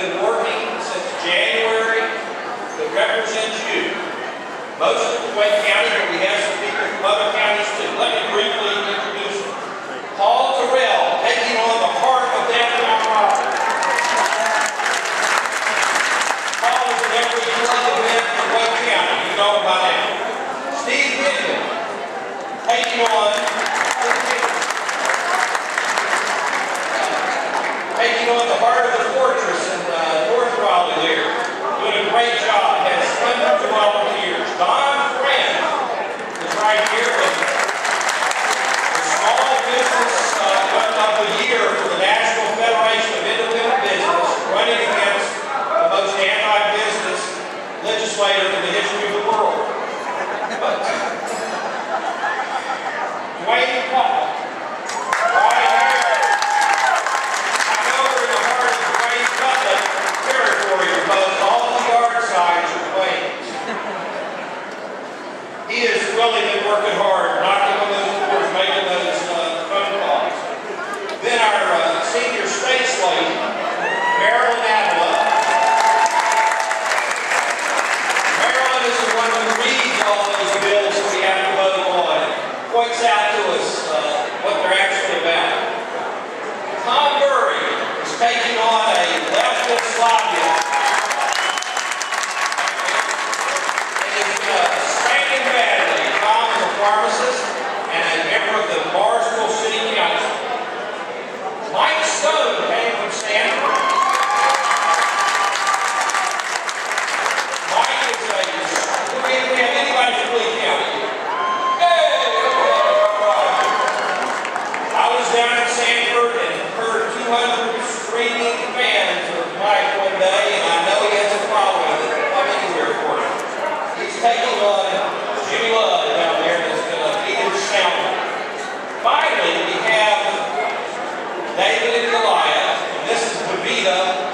been working since January that represents you. Most of the Wake County, we have some people from other counties. right here. And the small business uh, went up a year for the National Federation of Independent Business running against the most anti-business legislator in the history of the world. But uh, Duane Clark. working hard. 할렐루야